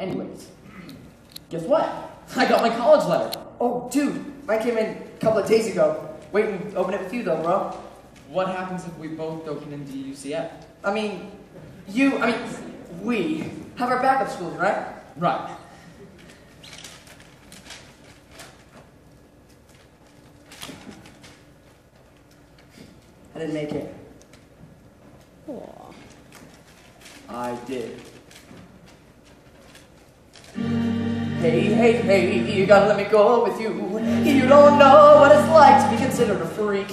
Anyways, guess what? I got my college letter. Oh, dude, mine came in a couple of days ago. Wait and open it with you, though, bro. What happens if we both don't get into UCF? I mean, you, I mean, we have our backup schools, right? Right. I didn't make it. I did. Hey, hey, hey, you gotta let me go with you. You don't know what it's like to be considered a freak.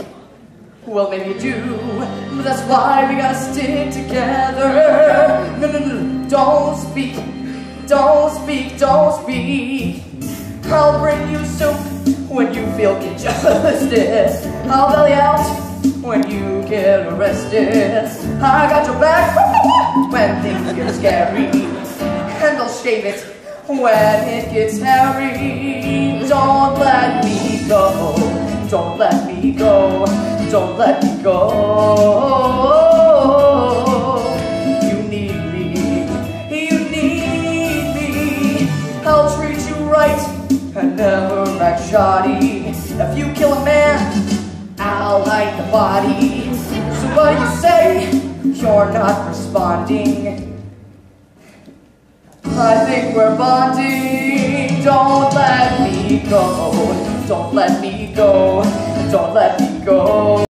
Well, maybe you do, but that's why we gotta stick together. No, no, no, don't speak, don't speak, don't speak. I'll bring you soup when you feel congested. I'll you out when you get arrested. I got your back when things get scary, and I'll shave it when it gets hairy. Don't let me go, don't let me go, don't let me go. You need me, you need me. I'll treat you right and never act shoddy. If you kill a man, I'll hide the body. So what do you say? You're not responding. I think we're bonding. Don't let me go. Don't let me go. Don't let me go.